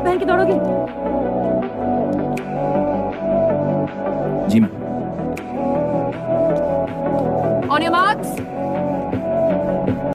Jacket पहन के दौड़ोगे? जी मैम। On your marks